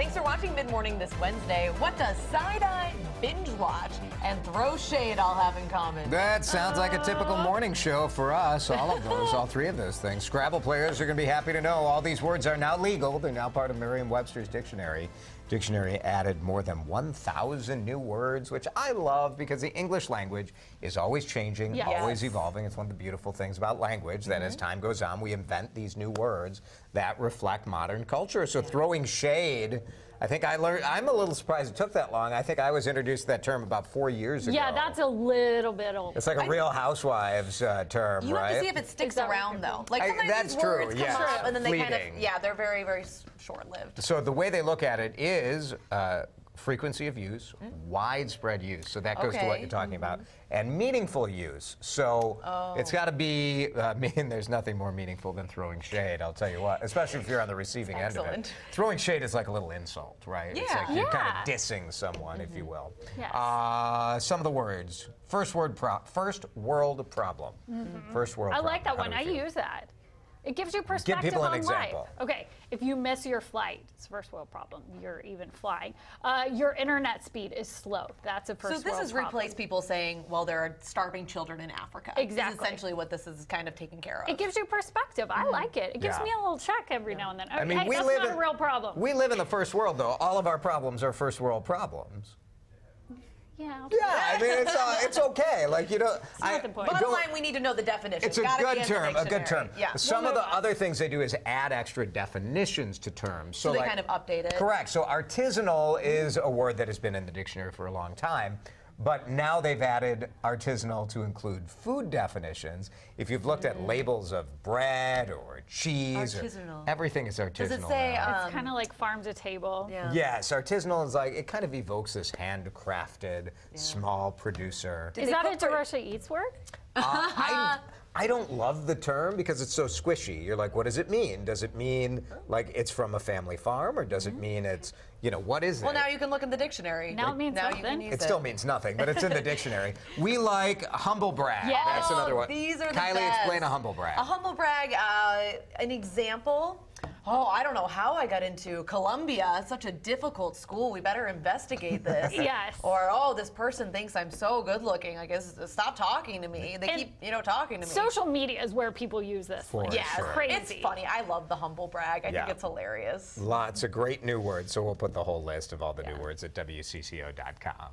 Thanks for watching Mid Morning this Wednesday. What does side eye, binge watch, and throw shade all have in common? That sounds like a typical uh-huh. morning show for us. All of those, all three of those things. Scrabble players are going to be happy to know all these words are now legal. They're now part of Merriam-Webster's dictionary. Dictionary added more than 1,000 new words, which I love because the English language is always changing, Yes. always evolving. It's one of the beautiful things about language that as mm-hmm. time goes on, we invent these new words that reflect modern culture. So throwing shade, I think I learned, I'm a little surprised it took that long. I think I was introduced to that term about four years ago. Yeah, that's a little bit old. It's like a Real Housewives uh, term, You right? have to see if it sticks Exactly. around, though. Like I- sometimes that's these words true, come yeah. up, and then they kind of, yeah, they're very, very short-lived. so the way they look at it is uh, frequency of use, widespread use. So that goes to what Mm-hmm. You're talking about, and meaningful use. So Oh. it's got to be. I mean, there's nothing more meaningful than throwing shade. I'll tell you what. Especially if you're on the receiving end of it. Throwing shade is like a little insult, right? It's Yeah. like you're kind of dissing someone, if you will. Yes. Uh, some of the words. First word. Pro- first world problem. First world. Mm-hmm. I like that problem. one. I feel? use that. It gives you perspective people an on example. life. Okay, if you miss your flight, it's a first world problem. You're even flying. Uh, your internet speed is slow. That's a first So this world has problem. replaced people saying, well, there are starving children in Africa. This is Exactly. essentially what this is kind of taken care of. It gives you perspective. I like it. It gives Yeah. me a little check every now and then. I mean, hey, we that's live not in, a real problem. We live in the first world, though. All of our problems are first world problems. Yeah. Yeah, I mean, it's uh, it's okay. Like you know, I not the point. Bottom don't- line, we need to know the definition. It's a Gotta good term, a good term. Yeah. Some We'll of the move on. other things they do is add extra definitions to terms. So, So they like- kind of update it. Correct. So artisanal is a word that has been in the dictionary for a long time. But now they've added artisanal to include food definitions. If you've looked at labels of bread or cheese, or- Artisanal. everything is artisanal. Does it say, um, It's kind of like farm to table. Yeah. Yes, artisanal is like it kind of evokes this handcrafted, small producer. Did Is that a put for- DeRusha Eats word? Uh, I, I don't love the term because it's so squishy. You're like, what does it mean? Does it mean like it's from a family farm, or does it mean it's you know what is Well, it? Well, now you can look in the dictionary. Now it means now you can something. it still means nothing, but it's in the dictionary. We like humble brag. Yes. That's another one. These are the Kylie, best. explain a humble brag. A humble brag, uh, an example. Oh, I don't know how I got into Columbia. It's such a difficult school. We better investigate this. Yes. Or oh, this person thinks I'm so good looking. I guess uh, stop talking to me. They And keep, you know, talking to me. Social media is where people use this. For like, yeah, it's sure. crazy. it's funny. I love the humble brag. I Yeah. think it's hilarious. Lots of great new words. So we'll put the whole list of all the new words at WCCO.com.